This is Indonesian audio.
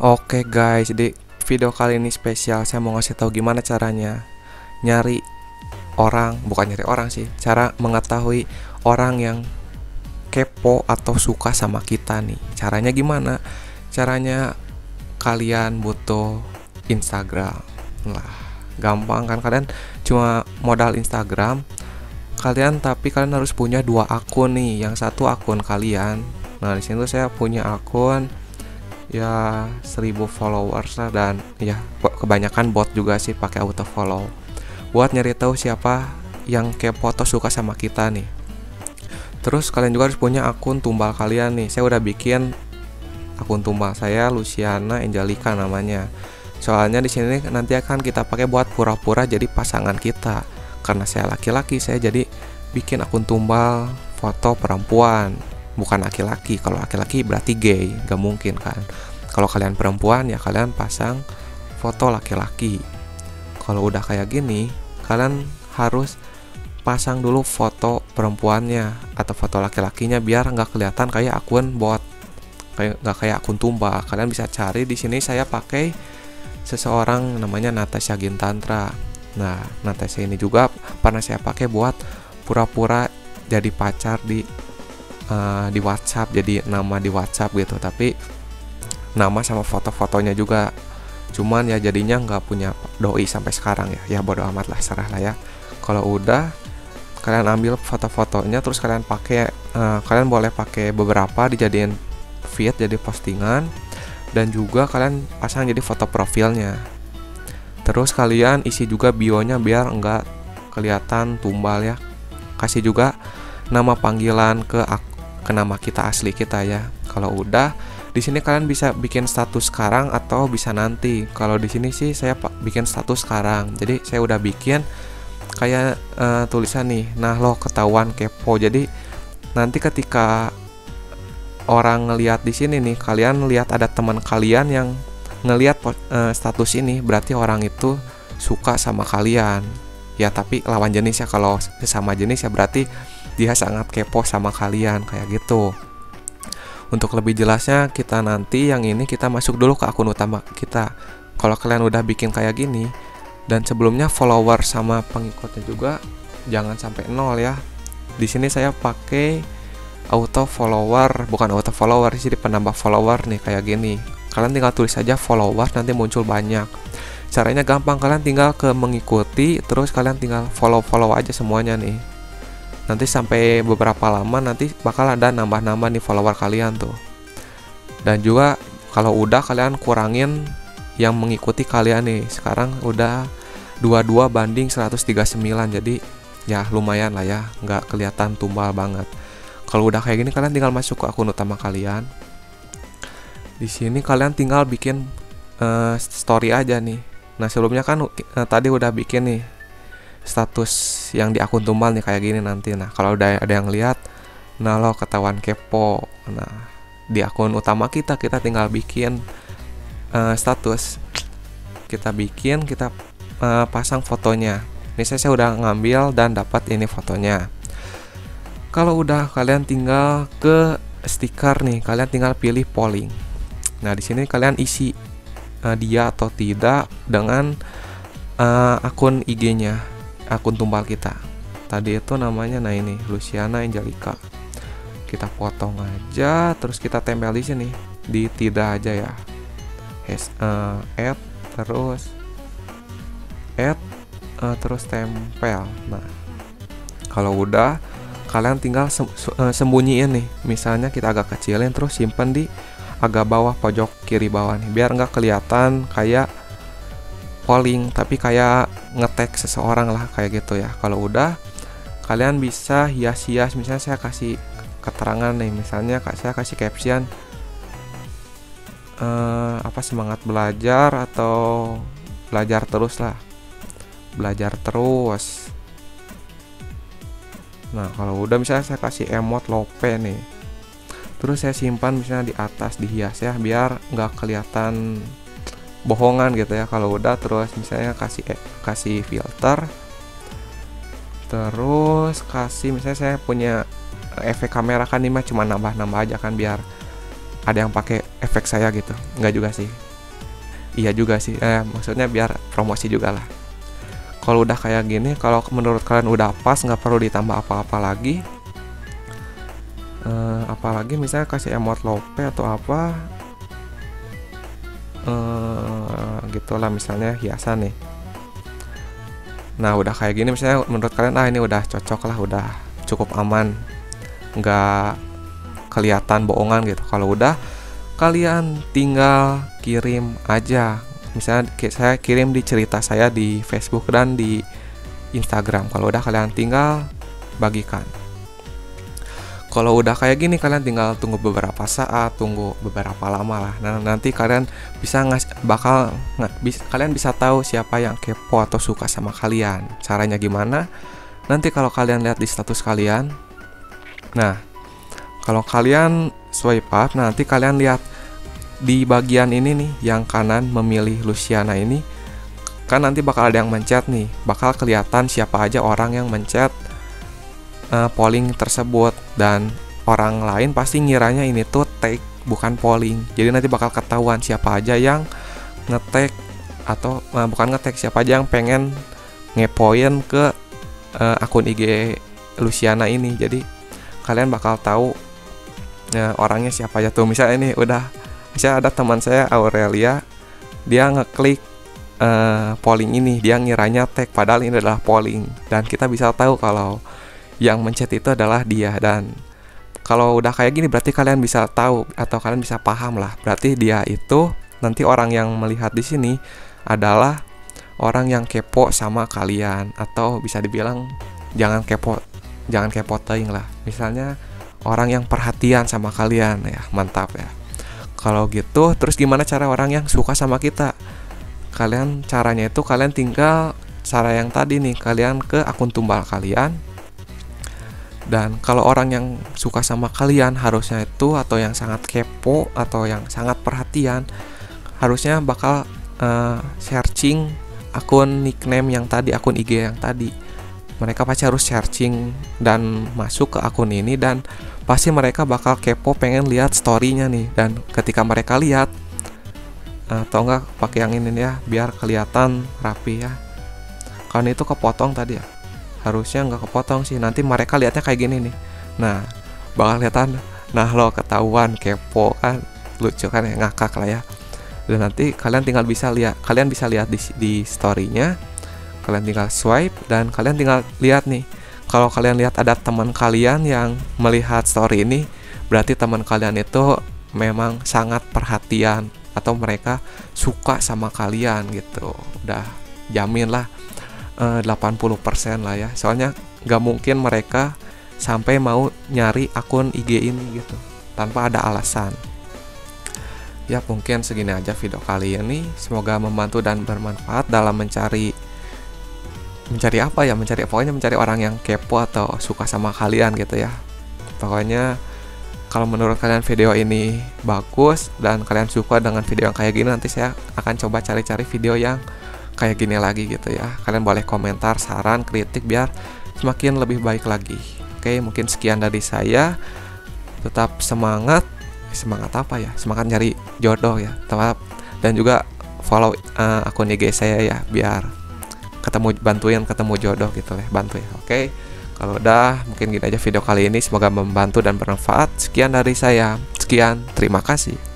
Oke guys, di video kali ini spesial saya mau ngasih tahu gimana caranya nyari orang, bukan nyari orang sih, cara mengetahui orang yang kepo atau suka sama kita nih. Caranya gimana? Caranya kalian butuh Instagram. Lah, gampang kan kalian cuma modal Instagram. Kalian tapi kalian harus punya dua akun nih. Yang satu akun kalian. Nah, di sini tuh saya punya akun ya 1000 followers lah dan ya kebanyakan bot juga sih pakai auto follow. Buat nyari tahu siapa yang kepo atau suka sama kita nih. Terus kalian juga harus punya akun tumbal kalian nih. Saya udah bikin akun tumbal saya Luciana Angelica namanya. Soalnya di sini nanti akan kita pakai buat pura-pura jadi pasangan kita. Karena saya laki-laki saya jadi bikin akun tumbal foto perempuan. Bukan laki-laki kalau laki-laki berarti gay gak mungkin kan kalau kalian perempuan ya kalian pasang foto laki-laki. Kalau udah kayak gini kalian harus pasang dulu foto perempuannya atau foto laki-lakinya biar nggak kelihatan kayak akun bot nggak kayak akun tumbal kalian bisa cari di sini. Saya pakai seseorang namanya Natasha Gintantra. Nah Natasha ini juga pernah saya pakai buat pura-pura jadi pacar di uh, di WhatsApp jadi nama di WhatsApp gitu. Tapi nama sama foto-fotonya juga. Cuman ya jadinya nggak punya doi sampai sekarang ya. Ya bodo amat lah serah lah ya. Kalau udah kalian ambil foto-fotonya terus kalian pakai uh, kalian boleh pakai beberapa dijadiin feed jadi postingan. Dan juga kalian pasang jadi foto profilnya. Terus kalian isi juga bionya biar nggak kelihatan tumbal ya. Kasih juga nama panggilan ke ke nama kita asli kita ya. Kalau udah di sini kalian bisa bikin status sekarang atau bisa nanti. Kalau di sini sih saya bikin status sekarang. Jadi saya udah bikin kayak uh, tulisan nih. Nah, lo ketahuan kepo. Jadi nanti ketika orang ngelihat di sini nih, kalian lihat ada teman kalian yang ngelihat uh, status ini, berarti orang itu suka sama kalian. Ya, tapi lawan jenis ya kalau sesama jenis ya berarti dia sangat kepo sama kalian kayak gitu untuk lebih jelasnya kita nanti yang ini kita masuk dulu ke akun utama kita. Kalau kalian udah bikin kayak gini dan sebelumnya follower sama pengikutnya juga jangan sampai nol ya. Di sini saya pakai auto follower bukan auto follower jadi penambah follower nih kayak gini. Kalian tinggal tulis saja follower nanti muncul banyak. Caranya gampang kalian tinggal ke mengikuti terus kalian tinggal follow follow aja semuanya nih nanti sampai beberapa lama nanti bakal ada nambah-nambah nih follower kalian tuh. Dan juga kalau udah kalian kurangin yang mengikuti kalian nih. Sekarang udah 22 banding 139 jadi ya lumayan lah ya nggak kelihatan tumbal banget. Kalau udah kayak gini kalian tinggal masuk ke akun utama kalian. Di sini kalian tinggal bikin uh, story aja nih. Nah sebelumnya kan uh, tadi udah bikin nih status yang di akun tumbal nih kayak gini nanti. Nah kalau udah ada yang lihat nah lo ketahuan kepo. Nah di akun utama kita kita tinggal bikin uh, status. Kita bikin kita uh, pasang fotonya. Ini saya udah ngambil dan dapat ini fotonya. Kalau udah kalian tinggal ke stiker nih kalian tinggal pilih polling. Nah di sini kalian isi uh, dia atau tidak dengan uh, akun IG-nya akun tumbal kita. Tadi itu namanya nah ini Luciana Angelica. Kita potong aja terus kita tempel di sini. Di tidak aja ya. Has, uh, add terus add uh, terus tempel. Nah kalau udah kalian tinggal sem uh, sembunyiin nih. Misalnya kita agak kecilin terus simpan di agak bawah pojok kiri bawah nih. Biar nggak kelihatan kayak polling tapi kayak ngetek seseorang lah kayak gitu ya. Kalau udah kalian bisa hias-hias. Misalnya saya kasih keterangan nih misalnya kak saya kasih caption uh, apa semangat belajar atau belajar terus lah belajar terus. Nah kalau udah misalnya saya kasih emot lope nih terus saya simpan misalnya di atas dihias ya biar nggak kelihatan bohongan gitu ya. Kalau udah terus misalnya kasih eh, kasih filter terus kasih misalnya saya punya efek kamera kan ini mah cuma nambah-nambah aja kan biar ada yang pakai efek saya gitu. Nggak juga sih. Iya juga sih. Eh maksudnya biar promosi juga lah. Kalau udah kayak gini kalau menurut kalian udah pas nggak perlu ditambah apa-apa lagi uh, apalagi misalnya kasih emot lope atau apa uh, gitulah misalnya hiasan nih. Nah udah kayak gini misalnya menurut kalian ah ini udah cocok lah udah cukup aman. Nggak kelihatan bohongan gitu. Kalau udah kalian tinggal kirim aja. Misalnya saya kirim di cerita saya di Facebook dan di Instagram. Kalau udah kalian tinggal bagikan kalau udah kayak gini kalian tinggal tunggu beberapa saat tunggu beberapa lama lah. Nah nanti kalian bisa ngas bakal nggak bis, kalian bisa tahu siapa yang kepo atau suka sama kalian. Caranya gimana? Nanti kalau kalian lihat di status kalian nah kalau kalian swipe up nah nanti kalian lihat di bagian ini nih yang kanan memilih Luciana ini kan nanti bakal ada yang mencet nih. Bakal kelihatan siapa aja orang yang mencet uh, polling tersebut. Dan orang lain pasti ngiranya ini tuh take bukan polling. Jadi nanti bakal ketahuan siapa aja yang ngetek atau uh, bukan ngetek siapa aja yang pengen ngepoin ke uh, akun IG Luciana ini. Jadi kalian bakal tahu uh, orangnya siapa aja tuh. Misalnya ini udah misalnya ada teman saya Aurelia dia ngeklik uh, polling ini. Dia ngiranya tag padahal ini adalah polling. Dan kita bisa tahu kalau yang mencet itu adalah dia. Dan kalau udah kayak gini berarti kalian bisa tahu atau kalian bisa paham lah. Berarti dia itu nanti orang yang melihat di sini adalah orang yang kepo sama kalian. Atau bisa dibilang jangan kepo jangan kepo teing lah. Misalnya orang yang perhatian sama kalian. Ya mantap ya. Kalau gitu terus gimana cara orang yang suka sama kita? Kalian caranya itu kalian tinggal cara yang tadi nih. Kalian ke akun tumbal kalian dan kalau orang yang suka sama kalian harusnya itu atau yang sangat kepo atau yang sangat perhatian harusnya bakal uh, searching akun nickname yang tadi akun IG yang tadi. Mereka pasti harus searching dan masuk ke akun ini dan pasti mereka bakal kepo pengen lihat storynya nih. Dan ketika mereka lihat atau enggak pakai yang ini ya biar kelihatan rapi ya. Kan itu kepotong tadi ya harusnya nggak kepotong sih. Nanti mereka lihatnya kayak gini nih. Nah bakal kelihatan nah lo ketahuan kepo kan? Lucu kan ya ngakak lah ya. Dan nanti kalian tinggal bisa lihat kalian bisa lihat di, di storynya. Kalian tinggal swipe dan kalian tinggal lihat nih. Kalau kalian lihat ada teman kalian yang melihat story ini berarti teman kalian itu memang sangat perhatian atau mereka suka sama kalian gitu. Udah jamin lah uh, 80% lah ya. Soalnya nggak mungkin mereka sampai mau nyari akun IG ini gitu tanpa ada alasan. Ya mungkin segini aja video kali ini. Semoga membantu dan bermanfaat dalam mencari mencari apa ya? Mencari pokoknya mencari orang yang kepo atau suka sama kalian gitu ya. Pokoknya kalau menurut kalian video ini bagus dan kalian suka dengan video yang kayak gini nanti saya akan coba cari-cari video yang kayak gini lagi gitu ya. Kalian boleh komentar saran kritik biar semakin lebih baik lagi. Oke mungkin sekian dari saya. Tetap semangat. Semangat apa ya? Semangat nyari jodoh ya. Tetap. Dan juga follow uh, akun IG saya ya biar ketemu bantuin ketemu jodoh gitu ya bantu ya. Oke kalau udah mungkin gini aja video kali ini. Semoga membantu dan bermanfaat. Sekian dari saya. Sekian. Terima kasih